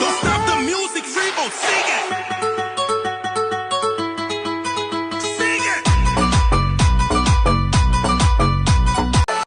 Don't stop the music, Freebo, sing it.